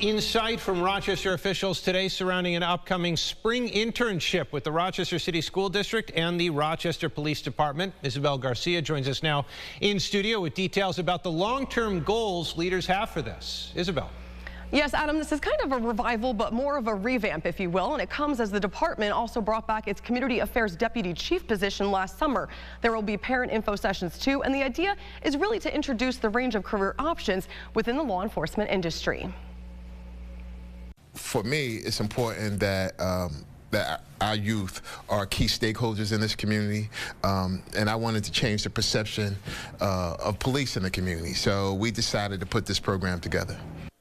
Insight from Rochester officials today surrounding an upcoming spring internship with the Rochester City School District and the Rochester Police Department. Isabel Garcia joins us now in studio with details about the long-term goals leaders have for this. Isabel. Yes, Adam, this is kind of a revival, but more of a revamp, if you will, and it comes as the department also brought back its community affairs deputy chief position last summer. There will be parent info sessions too, and the idea is really to introduce the range of career options within the law enforcement industry for me, it's important that um, that our youth are key stakeholders in this community, um, and I wanted to change the perception uh, of police in the community. So we decided to put this program together.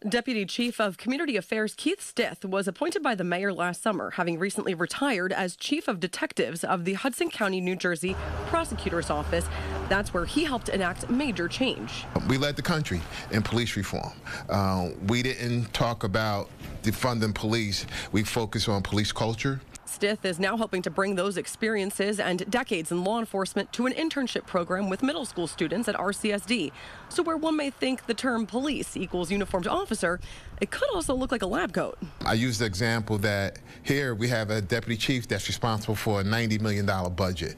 Deputy Chief of Community Affairs Keith Stith was appointed by the mayor last summer, having recently retired as Chief of Detectives of the Hudson County, New Jersey Prosecutor's Office. That's where he helped enact major change. We led the country in police reform. Uh, we didn't talk about defunding police. We focus on police culture Stith is now helping to bring those experiences and decades in law enforcement to an internship program with middle school students at RCSD. So, where one may think the term police equals uniformed officer, it could also look like a lab coat. I use the example that here we have a deputy chief that's responsible for a $90 million budget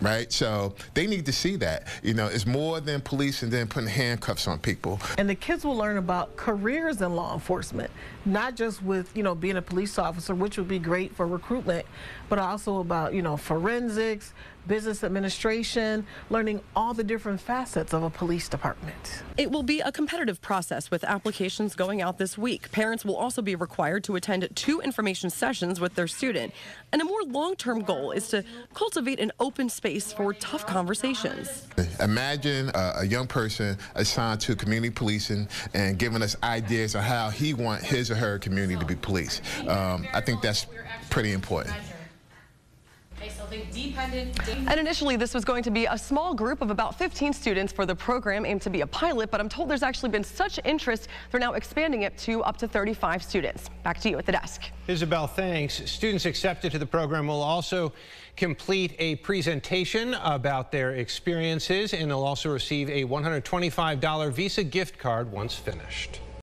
right? So they need to see that. You know, it's more than police and then putting handcuffs on people. And the kids will learn about careers in law enforcement, not just with, you know, being a police officer, which would be great for recruitment, but also about, you know, forensics, business administration, learning all the different facets of a police department. It will be a competitive process with applications going out this week. Parents will also be required to attend two information sessions with their student. And a more long-term goal is to cultivate an open space space for tough conversations. Imagine uh, a young person assigned to community policing and giving us ideas on how he want his or her community to be policed. Um, I think that's pretty important. And initially, this was going to be a small group of about 15 students for the program, aimed to be a pilot, but I'm told there's actually been such interest, they're now expanding it to up to 35 students. Back to you at the desk. Isabel, thanks. Students accepted to the program will also complete a presentation about their experiences, and they'll also receive a $125 Visa gift card once finished.